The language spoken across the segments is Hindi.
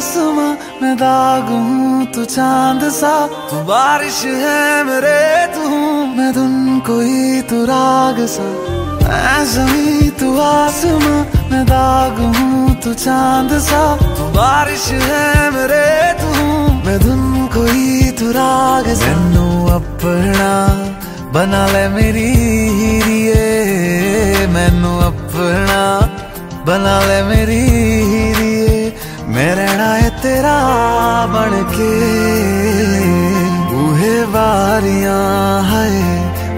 मैं दाग हूँ तू चाँद सा तू बारिश है मेरे तू मैं धुन कोई तू राग सा मैं जमी तू आसमां मैं दाग हूँ तू चाँद सा तू बारिश है मेरे तू मैं धुन कोई तू राग सा मैनू अपना बना ले मेरी हीरिए मैनू अपना बना ले मेरी हीरिए मैं रहना है तेरा बन के बूहे बारियाँ है,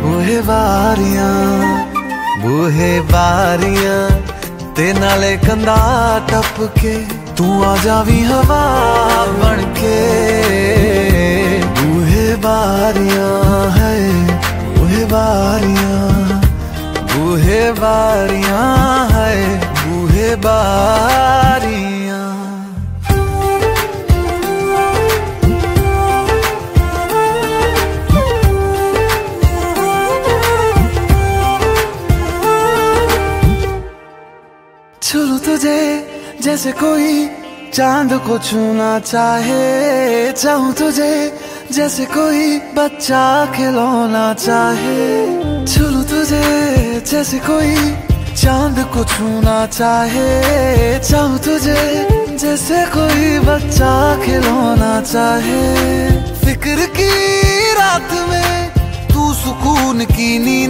बूहे बारिया बूहे बारियाँ ते नाले कंधा टप के तू आ जावी हवा बन के बूहे बारियाँ है, बूहे बारिया बूहे बारियाँ है, बूहे बारियाँ तुझे जैसे कोई चाँद को छूना चाहे, चाहूँ तुझे जैसे कोई बच्चा खिलौना चाहे। छू तुझे जैसे कोई चाँद को छूना चाहे, चाहूँ तुझे जैसे कोई बच्चा खिलौना चाहे। फ़िक्र की रात में तू सुकून की नींद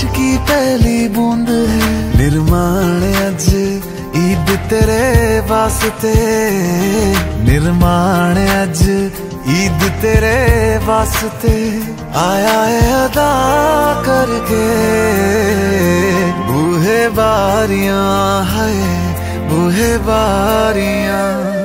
बारिश की पहली बूंद है। निर्माण अज ईद तेरे वास्ते। निर्माण अज ईद तेरे वास्ते। आया है अदा करके। बूहे बारियाँ है, बूहे बारियाँ।